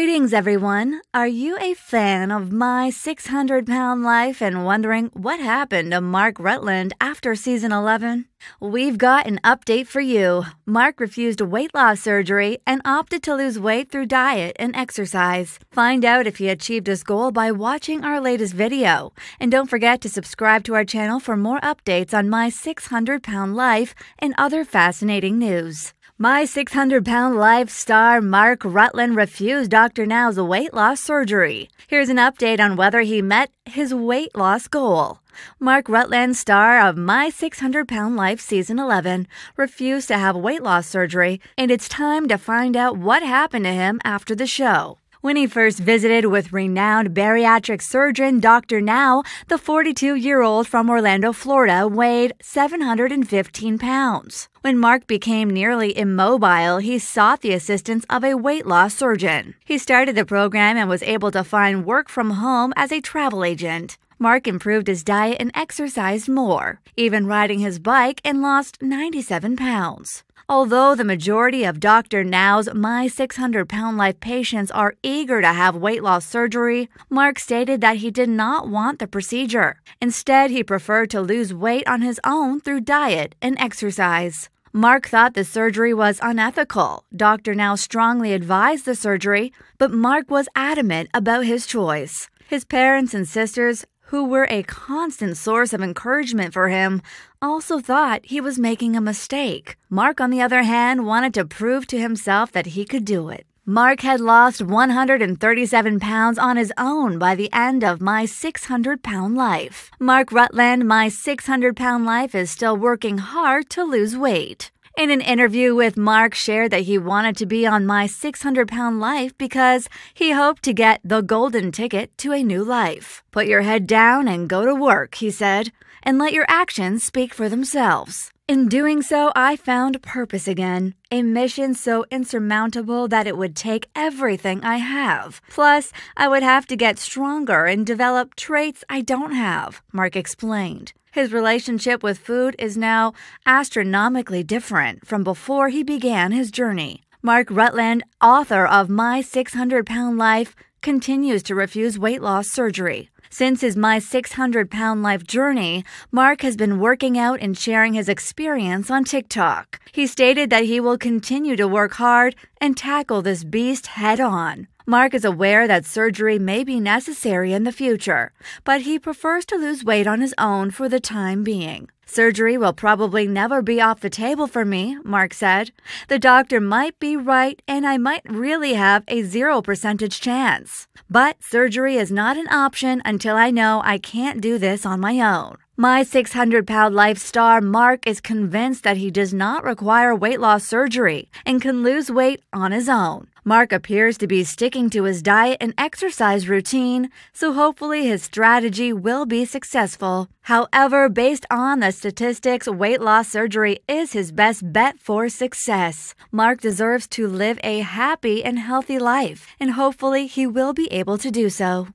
Greetings, everyone. Are you a fan of My 600 Pound Life and wondering what happened to Mark Rutland after season 11? We've got an update for you. Mark refused weight loss surgery and opted to lose weight through diet and exercise. Find out if he achieved his goal by watching our latest video. And don't forget to subscribe to our channel for more updates on My 600 Pound Life and other fascinating news. My 600 pound life star Mark Rutland refused Dr. Now's weight loss surgery. Here's an update on whether he met his weight loss goal. Mark Rutland, star of My 600 Pound Life Season 11, refused to have weight loss surgery, and it's time to find out what happened to him after the show. When he first visited with renowned bariatric surgeon Dr. Now, the 42 year old from Orlando, Florida, weighed 715 pounds. When Mark became nearly immobile, he sought the assistance of a weight loss surgeon. He started the program and was able to find work from home as a travel agent. Mark improved his diet and exercised more, even riding his bike and lost 97 pounds. Although the majority of Dr. Now's My 600 Pound Life patients are eager to have weight loss surgery, Mark stated that he did not want the procedure. Instead, he preferred to lose weight on his own through diet and exercise. Mark thought the surgery was unethical. Dr. Now strongly advised the surgery, but Mark was adamant about his choice. His parents and sisters who were a constant source of encouragement for him, also thought he was making a mistake. Mark, on the other hand, wanted to prove to himself that he could do it. Mark had lost 137 pounds on his own by the end of My 600 Pound Life. Mark Rutland, My 600 Pound Life, is still working hard to lose weight. In an interview with Mark shared that he wanted to be on my 600 pound life because he hoped to get the golden ticket to a new life. Put your head down and go to work, he said, and let your actions speak for themselves. In doing so, I found purpose again, a mission so insurmountable that it would take everything I have. Plus, I would have to get stronger and develop traits I don't have, Mark explained. His relationship with food is now astronomically different from before he began his journey. Mark Rutland, author of My 600 Pound Life, continues to refuse weight loss surgery. Since his My 600 Pound Life journey, Mark has been working out and sharing his experience on TikTok. He stated that he will continue to work hard and tackle this beast head on. Mark is aware that surgery may be necessary in the future, but he prefers to lose weight on his own for the time being. Surgery will probably never be off the table for me, Mark said. The doctor might be right, and I might really have a zero percentage chance. But surgery is not an option until I know I can't do this on my own. My 600 pound life star Mark is convinced that he does not require weight loss surgery and can lose weight on his own. Mark appears to be sticking to his diet and exercise routine, so hopefully his strategy will be successful. However, based on the statistics, weight loss surgery is his best bet for success. Mark deserves to live a happy and healthy life, and hopefully he will be able to do so.